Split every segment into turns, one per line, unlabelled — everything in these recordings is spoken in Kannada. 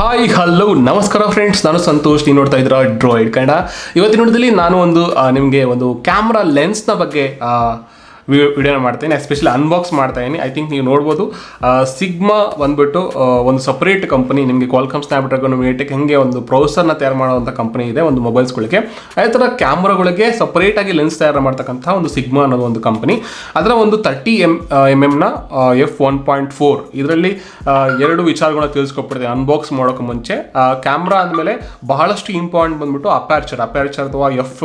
ಹಾಯ್, ಹಲೋ, ನಮಸ್ಕಾರ ಫ್ರೆಂಡ್ಸ್ ನಾನು ಸಂತೋಷ್ ನೀವು ನೋಡ್ತಾ ಇದ್ದೀರಾ ಡ್ರಾಯ್ಡ್ ಕನ್ನಡ. ಇವತ್ತಿನ ನೋಡಿದಲ್ಲಿ ನಾನು ಒಂದು ನಿಮಗೆ ಒಂದು ಕ್ಯಾಮ್ರಾ ಲೆನ್ಸ್ನ ಬಗ್ಗೆ ವಿಡಿಯೋನ ಮಾಡ್ತೀನಿ. ಎಸ್ಪೆಷಲಿ ಅನ್ಬಾಕ್ಸ್ ಮಾಡ್ತಾ ಇದ್ದೀನಿ ಐ ಥಿಂಕ್ ನೀವು ನೋಡ್ಬೋದು. ಸಿಗ್ಮಾ ಬಂದ್ಬಿಟ್ಟು ಒಂದು ಸಪ್ರೇಟ್ ಕಂಪನಿ ನಿಮಗೆ ಕ್ವಾಲ್ಕಮ್ ಸ್ನ್ಯಾಪ್ಡ್ರಾಗನ್ ಮೇಟೆಕ್ ಹಂಗೆ ಒಂದು ಪ್ರೊಸೆಸರ್ನ ತಯಾರು ಮಾಡುವಂಥ ಕಂಪನಿ ಇದೆ, ಒಂದು ಮೊಬೈಲ್ಸ್ಗಳಿಗೆ ಅದೇ ಥರ ಕ್ಯಾಮ್ರಾಗಳಿಗೆ ಸಪ್ರೇಟಾಗಿ ಲೆನ್ಸ್ ತಯಾರು ಮಾಡ್ತಕ್ಕಂಥ ಒಂದು ಸಿಗ್ಮಾ ಅನ್ನೋದು ಒಂದು ಕಂಪನಿ ಅದರ ಒಂದು ತರ್ಟಿ ಎಂ ಎಂ ಎಮ್ನ ಎಫ್ ಒನ್ ಪಾಯಿಂಟ್ ಫೋರ್ ಇದರಲ್ಲಿ ಎರಡು ವಿಚಾರಗಳನ್ನ ತಿಳಿಸ್ಕೊಟ್ಬಿಡ್ತೀನಿ. ಅನ್ಬಾಕ್ಸ್ ಮಾಡೋಕೆ ಮುಂಚೆ. ಕ್ಯಾಮ್ರಾ ಅಂದಮೇಲೆ ಬಹಳಷ್ಟು ಇಂಪಾರ್ಟೆಂಟ್ ಬಂದ್ಬಿಟ್ಟು ಅಪ್ಯಾರ್ಚರ್ ಅಪ್ಯಾರ್ಚರ್ ಅಥವಾ ಎಫ್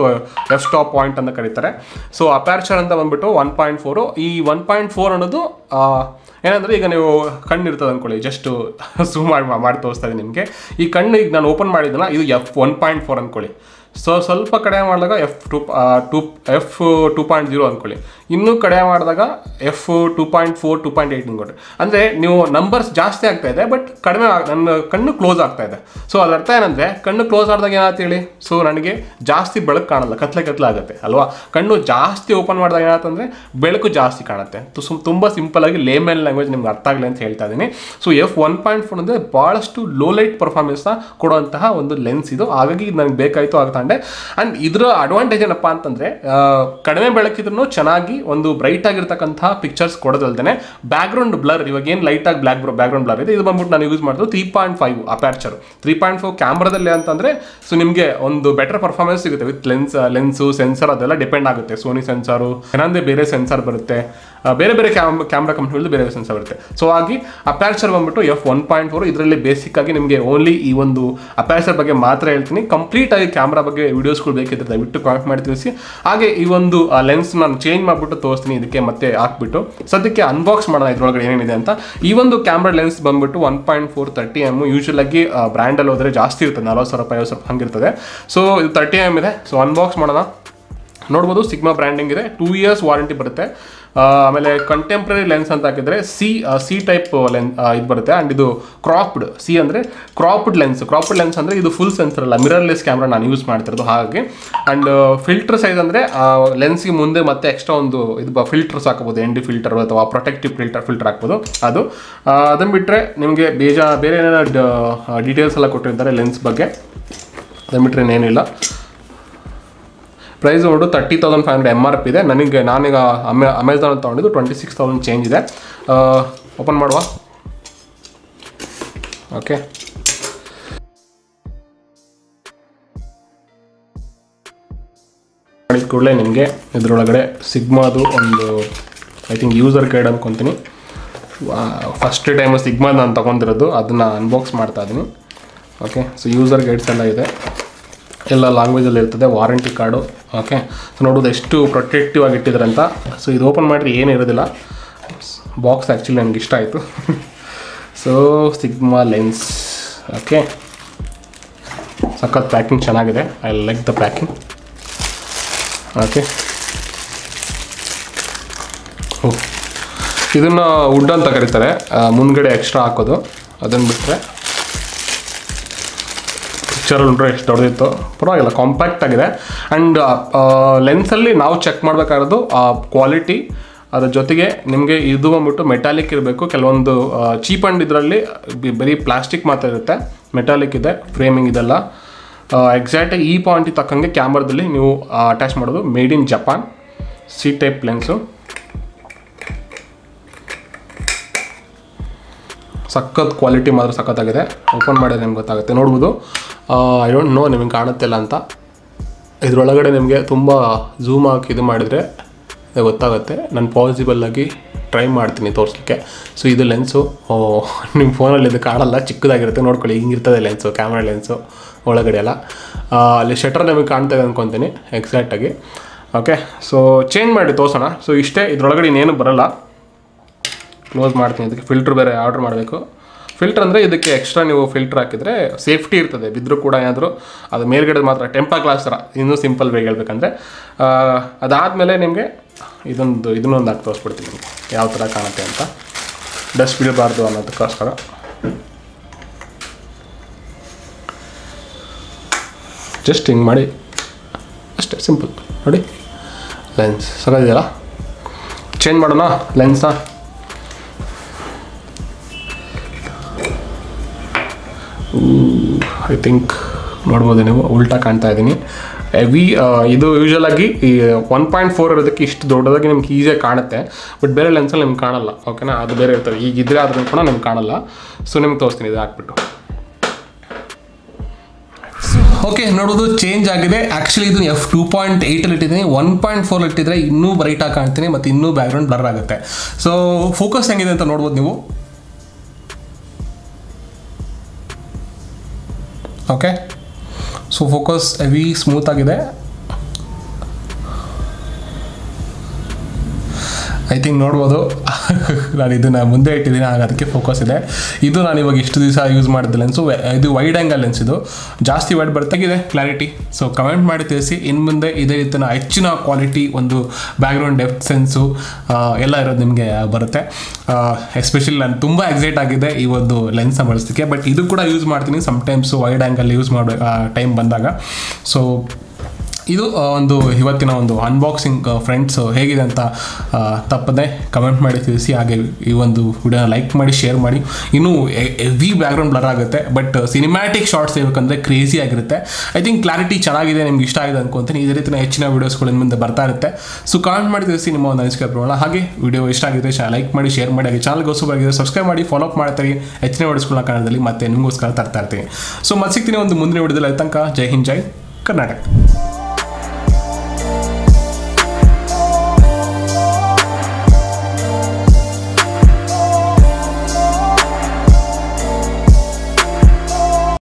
ಎಫ್ ಸ್ಟಾಪ್ ಪಾಯಿಂಟ್ ಅಂತ ಕರೀತಾರೆ. ಸೊ ಅಪ್ಯಾರ್ಚರ್ ಅಂತ ಬಂದ್ಬಿಟ್ಟು ಒನ್ ಪಾಯಿಂಟ್ ಫೋರು ಈ ಒನ್ ಪಾಯಿಂಟ್ ಫೋರ್ ಅನ್ನೋದು ಏನಂದರೆ ಈಗ ನೀವು ಕಣ್ಣು ಇರ್ತದೆ ಅನ್ಕೊಳ್ಳಿ ಜಸ್ಟ್ ಸೂ ಮಾಡಿ ಮಾಡಿ ತೋರಿಸ್ತಾ ಇದ್ದೀನಿ ನಿಮಗೆ. ಈ ಕಣ್ಣು ಈಗ ನಾನು ಓಪನ್ ಮಾಡಿದ್ದಲ್ಲ ಇದು ಎಫ್ ಒನ್ ಪಾಯಿಂಟ್ ಫೋರ್ ಅನ್ಕೊಳ್ಳಿ. ಸೊ ಸ್ವಲ್ಪ ಕಡಿಮೆ ಮಾಡಿದಾಗ F two two F two point zero ಅಂದ್ಕೊಳ್ಳಿ. ಇನ್ನೂ ಕಡಿಮೆ ಮಾಡಿದಾಗ F two point four, two point eight ಕೊಟ್ಟರೆ ಅಂದರೆ ನೀವು ನಂಬರ್ಸ್ ಜಾಸ್ತಿ ಆಗ್ತಾ ಇದೆ ಬಟ್ ಕಡಿಮೆ ನನ್ನ ಕಣ್ಣು ಕ್ಲೋಸ್ ಆಗ್ತಾ ಇದೆ. ಸೊ ಅದರ ಅರ್ಥ ಏನಂದರೆ, ಕಣ್ಣು ಕ್ಲೋಸ್ ಆದಾಗ ಏನಾಯ್ತು ಹೇಳಿ? ಸೊ ನನಗೆ ಜಾಸ್ತಿ ಬೆಳಕು ಕಾಣಲ್ಲ, ಕತ್ಲೆ ಕತ್ಲೆ ಆಗುತ್ತೆ, ಅಲ್ವಾ? ಕಣ್ಣು ಜಾಸ್ತಿ ಓಪನ್ ಮಾಡಿದಾಗ ಏನಾಯ್ತಂದರೆ ಬೆಳಕು ಜಾಸ್ತಿ ಕಾಣುತ್ತೆ. ಸುಮ್, ತುಂಬ ಸಿಂಪಲ್ ಆಗಿ ಲೇಮೆಲ್ ಲ್ಯಾಂಗ್ವೇಜ್ ನಿಮ್ಗೆ ಅರ್ಥ ಆಗಲಿ ಅಂತ ಹೇಳ್ತಾ ಇದ್ದೀನಿ so F one point four ಅಂದರೆ ಭಾಳಷ್ಟು ಲೋ ಲೈಟ್ ಪರ್ಫಾರ್ಮೆನ್ಸ್ನ ಕೊಡುವಂತಹ ಒಂದು ಲೆನ್ಸ್ ಇದು. ಹಾಗಾಗಿ ನನಗೆ ಬೇಕಾಯಿತು ಆಗ ತಗೊಂಡೆ. ಆ್ಯಂಡ್ ಇದರ ಅಡ್ವಾಂಟೇಜ್ ಏನಪ್ಪ ಅಂತಂದರೆ ಕಡಿಮೆ ಬೆಳಕಿದ್ರೂ ಚೆನ್ನಾಗಿ ಒಂದು ಬ್ರೈಟ್ ಆಗಿರ್ತಕ್ಕಂಥ ಪಿಕ್ಚರ್ಸ್ ಕೊಡೋದಲ್ದೇ ಬ್ಯಾಕ್ಗ್ರೌಂಡ್ ಬ್ಲರ್ ಇವಾಗ ಏನು ಲೈಟಾಗಿ ಬ್ಲ್ಯಾಕ್ ಬ್ಯಾಕ್ಗ್ರೌಂಡ್ ಬ್ಲರ್ ಇದೆ, ಇದು ಬಂದ್ಬಿಟ್ಟು ನಾನು ಯೂಸ್ ಮಾಡೋದು three point five aperture three point five ಕ್ಯಾಮ್ರಾದಲ್ಲಿ ಅಂತಂದರೆ ಸೊ ನಿಮಗೆ ಒಂದು ಬೆಟರ್ ಪರ್ಫಾರ್ಮೆನ್ಸ್ ಸಿಗುತ್ತೆ ವಿತ್ ಲೆನ್ಸ್ ಲೆನ್ಸು ಸೆನ್ಸರ್ ಅದೆಲ್ಲ ಡಿಪೆಂಡ್ ಆಗುತ್ತೆ. ಸೋನಿ ಸೆನ್ಸಾರು ಏನಂದ್ರೆ ಬೇರೆ ಸೆನ್ಸರ್ ಬರುತ್ತೆ. ಬೇರೆ ಬೇರೆ ಕ್ಯಾಮ್ ಕ್ಯಾಮ್ರಾ ಕಂಪ್ನಿಗಳಲ್ಲಿ ಬೇರೆ ಸೆನ್ಸರ್ ಬರುತ್ತೆ. ಸೊ ಆಗಿ ಅಪ್ಯಾರ್ಚರ್ ಬಂದ್ಬಿಟ್ಟು ಎಫ್ ಒನ್ ಪಾಯಿಂಟ್ ಫೋರ್ ಇದರಲ್ಲಿ ಬೇಸಿಕ್ ಆಗಿ ನಿಮಗೆ ಓನ್ಲಿ ಈ ಒಂದು ಅಪ್ಯಾರ್ಚರ್ ಬಗ್ಗೆ ಮಾತ್ರ ಹೇಳ್ತೀನಿ. ಕಂಪ್ಲೀಟ್ ಆಗಿ ಕ್ಯಾಮ್ರಾ ಬಗ್ಗೆ ವಿಡಿಯೋಸ್ಗಳು ಬೇಕಿದ್ರೆ ದಯವಿಟ್ಟು ಕಾಮೆಂಟ್ ಮಾಡಿ ತಿಳಿಸಿ. ಹಾಗೆ ಈ ಒಂದು ಲೆನ್ಸ್ ನಾನು ಚೇಂಜ್ ಮಾಡಿಬಿಟ್ಟು ತೋರಿಸ್ತೀನಿ, ಇದಕ್ಕೆ ಮತ್ತೆ ಹಾಕ್ಬಿಟ್ಟು. ಸದ್ಯಕ್ಕೆ ಅನ್ಬಾಕ್ಸ್ ಮಾಡೋಣ, ಇದ್ರೊಳಗಡೆ ಏನೇನಿದೆ ಅಂತ. ಈ ಒಂದು ಕ್ಯಾಮ್ರಾ ಲೆನ್ಸ್ ಬಂದ್ಬಿಟ್ಟು one point four thirty M usual ಆಗಿ ಬ್ರ್ಯಾಂಡಲ್ಲಿ ಹೋದರೆ ಜಾಸ್ತಿ ಇರ್ತದೆ ನಲವತ್ತು ಸಾವಿರ ರೂಪಾಯಿ ಸಾವಿರ ಹಂಗಿರ್ತದೆ. ಸೊ ಇದು ತರ್ಟಿ ಎಂ ಇದೆ. ಸೊ ಅನ್ಬಾಕ್ಸ್ ಮಾಡೋಣ. ನೋಡ್ಬೋದು ಸಿಗ್ಮಾ ಬ್ರ್ಯಾಂಡಿಂಗ್ ಇದೆ. ಟೂ ಇಯರ್ಸ್ ವಾರಂಟಿ ಬರುತ್ತೆ. ಆಮೇಲೆ ಕಂಟೆಂಪ್ರರಿ ಲೆನ್ಸ್ ಅಂತ ಹಾಕಿದ್ರೆ ಸಿ ಸಿ ಟೈಪ್ ಲೆನ್ ಇದು ಬರುತ್ತೆ. ಆ್ಯಂಡ್ ಇದು ಕ್ರಾಪ್ಡ್ ಸಿ ಅಂದರೆ ಕ್ರಾಪ್ಡ್ ಲೆನ್ಸ್ ಕ್ರಾಪ್ಡ್ ಲೆನ್ಸ್ ಅಂದರೆ ಇದು ಫುಲ್ ಸೆನ್ಸರ್ ಅಲ್ಲ. ಮಿರರ್ಲೆಸ್ ಕ್ಯಾಮ್ರಾ ನಾನು ಯೂಸ್ ಮಾಡ್ತಿರೋದು ಹಾಗೆ ಆ್ಯಂಡ್ ಫಿಲ್ಟರ್ ಸೈಜ್ ಅಂದರೆ ಲೆನ್ಸ್ಗೆ ಮುಂದೆ ಮತ್ತೆ ಎಕ್ಸ್ಟ್ರಾ ಒಂದು ಇದು ಫಿಲ್ಟರ್ಸ್ ಹಾಕ್ಬೋದು. ಎನ್ ಡಿ ಫಿಲ್ಟರ್ ಅಥವಾ ಪ್ರೊಟೆಕ್ಟಿವ್ ಫಿಲ್ಟರ್ ಫಿಲ್ಟರ್ ಹಾಕ್ಬೋದು. ಅದು. ಅದನ್ನು ಬಿಟ್ಟರೆ ನಿಮಗೆ ಬೇಜ, ಬೇರೆ ಏನೇನೋ ಡೀಟೇಲ್ಸ್ ಎಲ್ಲ ಕೊಟ್ಟಿರ್ತಾರೆ ಲೆನ್ಸ್ ಬಗ್ಗೆ. ಅದನ್ನು ಬಿಟ್ಟರೆ ಏನೇನಿಲ್ಲ ಪ್ರೈಸ್ ನೋಡು thirty thousand five hundred M R P ಇದೆ. ನನಗೆ, ನಾನೀಗ ಅಮೆ ಅಮೆಝಾನ್ ತೊಗೊಂಡಿದ್ದು ಟ್ವೆಂಟಿ ಸಿಕ್ಸ್ ತೌಸಂಡ್ ಚೇಂಜ್ ಇದೆ. ಓಪನ್ ಮಾಡುವ. ಓಕೆ ಮಾಡಿದ ಕೂಡಲೇ ನಿಮಗೆ ಇದರೊಳಗಡೆ ಸಿಗ್ಮಾದು ಒಂದು ಐ ಥಿಂಕ್ ಯೂಸರ್ ಗೈಡ್ ಅನ್ಕೊತೀನಿ. ಫಸ್ಟ್ ಟೈಮ್ ಸಿಗ್ಮಾ ನಾನು ತೊಗೊಂಡಿರೋದು. ಅದನ್ನು ಅನ್ಬಾಕ್ಸ್ ಮಾಡ್ತಾ ಇದ್ದೀನಿ ಓಕೆ ಸೊ ಯೂಸರ್ ಗೈಡ್ಸ್ ಎಲ್ಲ ಇದೆ. ಎಲ್ಲ ಲ್ಯಾಂಗ್ವೇಜಲ್ಲಿ ಇರ್ತದೆ ವಾರಂಟಿ ಕಾರ್ಡು ಓಕೆ ಸೊ ನೋಡೋದು ಎಷ್ಟು ಪ್ರೊಟೆಕ್ಟಿವ್ ಆಗಿ ಇಟ್ಟಿದ್ದಾರೆ ಅಂತ. ಸೊ ಇದು ಓಪನ್ ಮಾಡಿದ್ರೆ ಏನು ಇರೋದಿಲ್ಲ. ಬಾಕ್ಸ್ ಆ್ಯಕ್ಚುಲಿ ನನಗೆ ಇಷ್ಟ ಆಯಿತು. ಸೊ ಸಿಗ್ಮಾ ಲೆನ್ಸ್ ಓಕೆ ಸಖತ್ ಪ್ಯಾಕಿಂಗ್ ಚೆನ್ನಾಗಿದೆ. I like the packing okay ಓ, ಇದನ್ನು ವುಡ್ ಅಂತ ಕರೀತಾರೆ. ಮುಂದ್ಗಡೆ ಎಕ್ಸ್ಟ್ರಾ ಹಾಕೋದು. ಅದನ್ನು ಬಿಟ್ಟರೆ ಪಿಕ್ಚರ್ ನೋಡ್ರೆ ಎಷ್ಟು ದೊಡ್ಡದಿತ್ತು ಪರವಾಗಿಲ್ಲ ಕಾಂಪ್ಯಾಕ್ಟ್ ಆಗಿದೆ. ಆ್ಯಂಡ್ ಲೆನ್ಸಲ್ಲಿ ನಾವು ಚೆಕ್ ಮಾಡಬೇಕಾಗಿರೋದು ಕ್ವಾಲಿಟಿ ಅದರ ಜೊತೆಗೆ ನಿಮಗೆ ಇದು ಬಂದ್ಬಿಟ್ಟು ಮೆಟಾಲಿಕ್ ಇರಬೇಕು. ಕೆಲವೊಂದು ಚೀಪ್ ಆ್ಯಂಡ್ ಇದರಲ್ಲಿ ಬರೀ ಪ್ಲಾಸ್ಟಿಕ್ ಮಾತ್ರ ಇರುತ್ತೆ. ಮೆಟಾಲಿಕ್ ಇದೆ ಫ್ರೇಮಿಂಗ್ ಇದೆಲ್ಲ. ಎಕ್ಸಾಕ್ಟಾಗಿ ಈ ಪಾಯಿಂಟಿಗೆ ತಕ್ಕಂಗೆ ಕ್ಯಾಮ್ರಾದಲ್ಲಿ ನೀವು ಅಟ್ಯಾಚ್ ಮಾಡೋದು made in Japan C type lens ಸಖತ್ ಕ್ವಾಲಿಟಿ ಮಾತ್ರ ಸಖತ್ತಾಗಿದೆ. ಓಪನ್ ಮಾಡಿದ್ರೆ ನಿಮ್ಗೆ ಗೊತ್ತಾಗುತ್ತೆ. ನೋಡ್ಬೋದು. ಐ ಡೋಂಟ್ ನೋ ನಿಮಗೆ ಕಾಣುತ್ತಿಲ್ಲ ಅಂತ. ಇದರೊಳಗಡೆ ನಿಮಗೆ ತುಂಬ ಝೂಮ್ ಹಾಕಿ ಇದು ಮಾಡಿದರೆ ಗೊತ್ತಾಗುತ್ತೆ. ನಾನು ಪಾಸಿಬಲ್ಲಾಗಿ ಟ್ರೈ ಮಾಡ್ತೀನಿ ತೋರಿಸ್ಲಿಕ್ಕೆ. ಸೊ ಇದು ಲೆನ್ಸು ನಿಮ್ಮ ಫೋನಲ್ಲಿ ಇದು ಕಾಣಲ್ಲ. ಚಿಕ್ಕದಾಗಿರುತ್ತೆ. ನೋಡ್ಕೊಳ್ಳಿ. ಹಿಂಗಿರ್ತದೆ ಲೆನ್ಸು ಕ್ಯಾಮ್ರಾ ಲೆನ್ಸು ಒಳಗಡೆ ಎಲ್ಲ. ಅಲ್ಲಿ ಶಟರ್ ನಿಮಗೆ ಕಾಣ್ತಾ ಇದೆ ಅಂದ್ಕೊತೀನಿ ಎಕ್ಸಾಕ್ಟಾಗಿ ಓಕೆ ಸೊ ಚೇಂಜ್ ಮಾಡಿ ತೋರಿಸೋಣ. ಸೊ ಇಷ್ಟೇ. ಇದರೊಳಗಡೆ ಇನ್ನೇನು ಬರಲ್ಲ. ಕ್ಲೋಸ್ ಮಾಡ್ತೀನಿ. ಇದಕ್ಕೆ ಫಿಲ್ಟ್ರ್ ಬೇರೆ ಆರ್ಡ್ರ್ ಮಾಡಬೇಕು. ಫಿಲ್ಟರ್ ಅಂದರೆ ಇದಕ್ಕೆ ಎಕ್ಸ್ಟ್ರಾ ನೀವು ಫಿಲ್ಟರ್ ಹಾಕಿದರೆ ಸೇಫ್ಟಿ ಇರ್ತದೆ. ಬಿದ್ದರೂ ಕೂಡ ಏನಾದರೂ ಅದು ಮೇಲ್ಗಡೆ ಮಾತ್ರ ಟೆಂಪಾ ಗ್ಲಾಸ್ ಥರ ಇನ್ನೂ ಸಿಂಪಲ್ ವೇಗ ಹೇಳ್ಬೇಕಂದ್ರೆ ಅದಾದಮೇಲೆ ನಿಮಗೆ ಇದೊಂದು, ಇದನ್ನೊಂದು ಹಾಕಿ ತೋರಿಸ್ಬಿಡ್ತೀನಿ ನಿಮಗೆ. ಯಾವ ಥರ ಕಾಣುತ್ತೆ ಅಂತ. ಡಸ್ಟ್ ಬೀಳಬಾರ್ದು ಅನ್ನೋದಕ್ಕೋಸ್ಕರ. ಜಸ್ಟ್ ಹಿಂಗೆ ಮಾಡಿ. ಅಷ್ಟೇ ಸಿಂಪಲ್ ನೋಡಿ. ಲೆನ್ಸ್ ಸರಿಯಲ್ಲ ಚೇಂಜ್ ಮಾಡೋಣ? ಲೆನ್ಸ್ನ ಐ ಥಿಂಕ್ ನೋಡ್ಬೋದು ನೀವು, ಉಲ್ಟಾ ಕಾಣ್ತಾ ಇದ್ದೀನಿ. ಹೆವಿ ಇದು ಯೂಶಲ್ ಆಗಿ, ಈ ಒನ್ ಪಾಯಿಂಟ್ ಫೋರ್ ಇರೋದಕ್ಕೆ ಇಷ್ಟು ದೊಡ್ಡದಾಗಿ ನಿಮ್ಗೆ ಈಸಿಯಾಗಿ ಕಾಣುತ್ತೆ. ಬಟ್ ಬೇರೆ ಲೆನ್ಸಲ್ಲಿ ನಿಮ್ಗೆ ಕಾಣಲ್ಲ ಓಕೆನಾ ಅದು ಬೇರೆ ಇರ್ತದೆ. ಈಗ ಇದ್ರೆ ಆದ್ರೂ ಕೂಡ ನಿಮ್ಗೆ ಕಾಣಲ್ಲ. ಸೊ ನಿಮ್ಗೆ ತೋರಿಸ್ತೀನಿ, ಇದು ಹಾಕ್ಬಿಟ್ಟು. ಓಕೆ ನೋಡೋದು ಚೇಂಜ್ ಆಗಿದೆ. ಆ್ಯಕ್ಚುಲಿ ಇದು ಎಫ್ ಟೂ ಪಾಯಿಂಟ್ ಏಯ್ಟಲ್ಲಿ ಇಟ್ಟಿದ್ದೀನಿ ಒನ್ ಪಾಯಿಂಟ್ ಫೋರ್ ಇಟ್ಟಿದ್ರೆ ಇನ್ನೂ ಬ್ರೈಟಾಗಿ ಕಾಣ್ತೀನಿ ಮತ್ತು ಇನ್ನೂ ಬ್ಯಾಕ್ಗ್ರೌಂಡ್ ಬ್ಲರ್ ಆಗುತ್ತೆ. ಸೊ ಫೋಕಸ್ ಹೆಂಗಿದೆ ಅಂತ ನೋಡ್ಬೋದು ನೀವು. Okay so focus heavy smooth ಆಗಿದೆ. ಐ ಥಿಂಕ್ ನೋಡ್ಬೋದು. ನಾನು ಇದನ್ನು ಮುಂದೆ ಇಟ್ಟಿದ್ದೀನಿ ಹಾಗೆ ಅದಕ್ಕೆ ಫೋಕಸ್ ಇದೆ. ಇದು ನಾನು ಇವಾಗ ಇಷ್ಟು ದಿವಸ ಯೂಸ್ ಮಾಡಿದ ಲೆನ್ಸು ಇದು ವೈಡ್ ಆ್ಯಂಗಲ್ ಲೆನ್ಸ್ ಇದು. ಜಾಸ್ತಿ ವೈಡ್ ಬರ್ತಾಗಿದೆ ಕ್ಲಾರಿಟಿ ಸೊ ಕಮೆಂಟ್ ಮಾಡಿ ತಿಳಿಸಿ. ಇನ್ನು ಮುಂದೆ ಇದೇ ರೀತಿಯ ಹೆಚ್ಚಿನ ಕ್ವಾಲಿಟಿ ಒಂದು ಬ್ಯಾಕ್ಗ್ರೌಂಡ್ ಡೆಪ್ತ್ ಸೆನ್ಸು ಎಲ್ಲ ಇರೋದು ನಿಮಗೆ ಬರುತ್ತೆ. ಎಸ್ಪೆಷಲಿ ನಾನು ತುಂಬ ಎಕ್ಸೈಟ್ ಆಗಿದೆ ಈ ಒಂದು ಲೆನ್ಸ್ನ ಬಳಸೋದಕ್ಕೆ ಬಟ್ ಇದು ಕೂಡ ಯೂಸ್ ಮಾಡ್ತೀನಿ ಸಮ್ಟೈಮ್ಸು ವೈಡ್ ಆ್ಯಂಗಲ್ ಯೂಸ್ ಮಾಡೋ ಟೈಮ್ ಬಂದಾಗ. ಸೊ ಇದು ಒಂದು ಇವತ್ತಿನ ಒಂದು ಅನ್ಬಾಕ್ಸಿಂಗ್ ಫ್ರೆಂಡ್ಸ್ ಹೇಗಿದೆ ಅಂತ ತಪ್ಪದೆ ಕಮೆಂಟ್ ಮಾಡಿ ತಿಳಿಸಿ, ಹಾಗೆ ಈ ಒಂದು ವಿಡಿಯೋನ ಲೈಕ್ ಮಾಡಿ ಶೇರ್ ಮಾಡಿ. ಇನ್ನೂ ಹೆವಿ ಬ್ಯಾಕ್ಗ್ರೌಂಡ್ ಬ್ಲರ್ ಆಗುತ್ತೆ ಬಟ್ ಸಿನಿಮ್ಯಾಟಿಕ್ ಶಾರ್ಟ್ಸ್ ಇರಬೇಕಂದ್ರೆ ಕ್ರೇಜಿ ಆಗಿರುತ್ತೆ. ಐ ಥಿಂಕ್ ಕ್ಲಾರಿಟಿ ಚೆನ್ನಾಗಿದೆ, ನಿಮ್ಗೆ ಇಷ್ಟ ಆಗಿದೆ ಅನ್ಕೊಂತೀನಿ. ಇದೇ ರೀತಿಯ ಹೆಚ್ಚಿನ ವೀಡಿಯೋಸ್ಗಳು ಮುಂದೆ ಬರ್ತಾ ಇರುತ್ತೆ. ಸೊ ಕಮೆಂಟ್ ಮಾಡಿ ತಿಳಿಸಿ, ನಿಮ್ಮ ಒಂದು ಅನಿಸಿಕೆ ಬರೋಣ ಹಾಗೆ ವಿಡಿಯೋ ಇಷ್ಟ ಆಗಿದೆ ಲೈಕ್ ಮಾಡಿ ಶೇರ್ ಮಾಡಿ. ಹಾಗೆ ಚಾನಲ್ಗೆ ಹೊಸಬಾಗಿದೆ ಸಬ್ಸ್ಕ್ರೈಬ್ ಮಾಡಿ ಫಾಲೋ ಅಪ್ ಮಾಡ್ತಾರೆ. ಹೆಚ್ಚಿನ ವೀಡಿಯೋಸ್ಗಳ ಕಾರಣದಲ್ಲಿ ಮತ್ತೆ ನಿಮಗೋಸ್ಕರ ತರ್ತಾ ಇರ್ತೀನಿ. ಸೊ ಮತ್ತೆ ಸಿಗ್ತೀನಿ ಒಂದು ಮುಂದಿನ ವಿಡಿಯೋದಲ್ಲಿ ತನಕ ಜೈ ಹಿಂದ್, ಜೈ ಕರ್ನಾಟಕ.